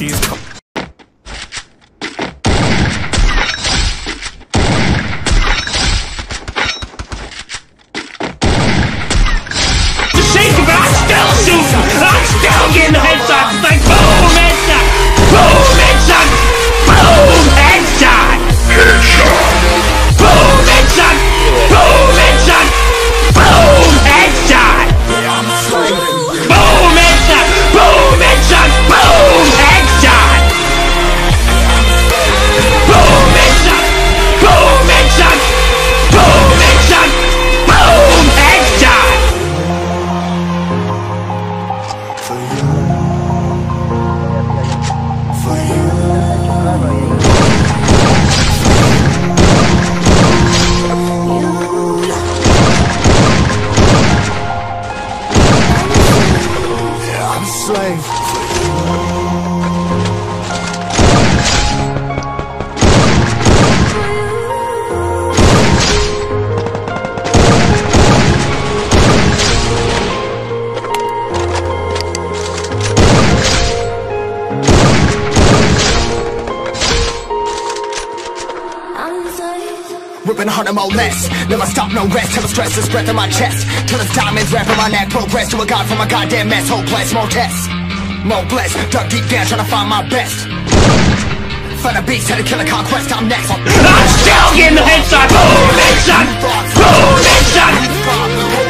She's slave. Hard and more less Never stop, no rest. Till the stress is breath in my chest. Till it's diamonds wrapping my neck. Progress to a god from a goddamn mess. Hopeless, more tests. More blessed. Dug deep down trying to find my best. Find a beast, had a conquest. I'm next. I'm still getting the headshot. Boom, headshot. Boom, headshot.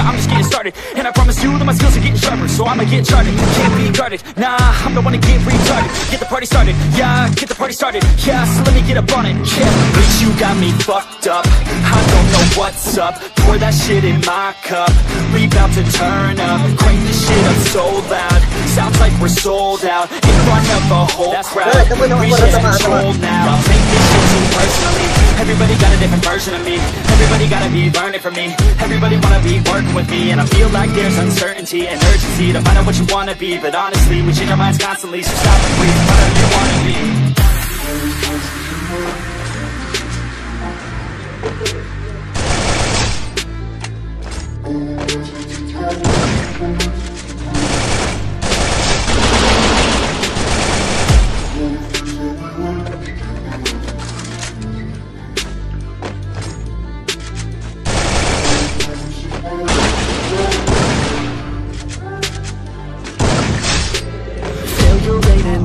that I'm just getting started. And I promise you that my skills are getting sharper So I'ma get charted, can't be guarded. Nah, I'm the one to get retarded. Get the party started, yeah, get the party started. Yeah, so let me get up on it, yeah. Bitch, you got me fucked up. I don't know what's up. Pour that shit in my cup. We bout to turn up. Crank this shit up so loud. Sounds like we're sold out. In front of a whole crowd. Reach in control now Personally. Everybody got a different version of me. Everybody gotta be learning from me. Everybody wanna be working with me. And I feel like there's uncertainty and urgency To find out what you wanna be. But honestly, we change our minds constantly So stop and breathe,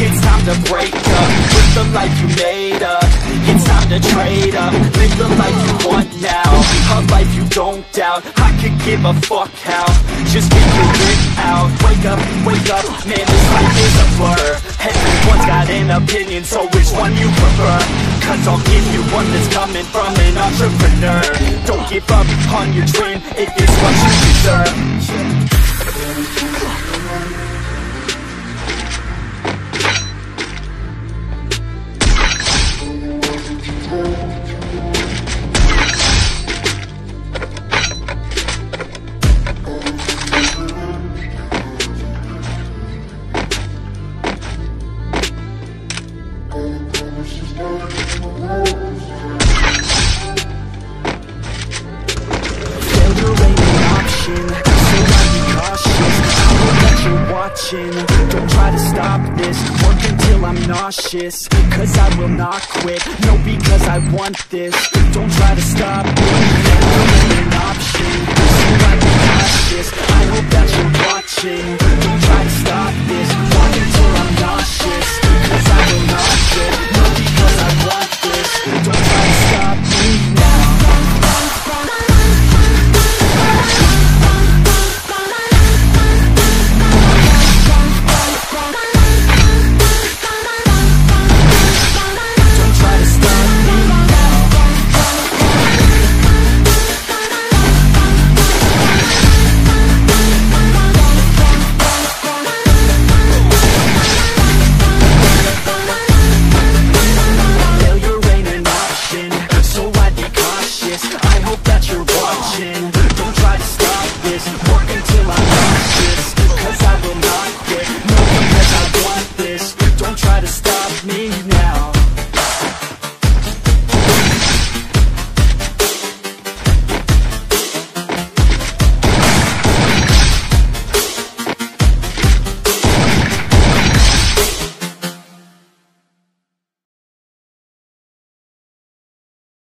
It's time to break up With the life you made up. It's time to trade up Live the life you want now. A life you don't doubt I could give a fuck how. Just your wit out. Wake up, wake up Man, this life is a blur. Everyone's got an opinion So which one you prefer? Cause I'll give you one that's coming from an entrepreneur. Don't give up on your dream It is what you deserve don't try to stop this. Work until I'm nauseous, cause I will not quit. No, because I want this, don't try to stop me Failure ain't an option, so I be cautious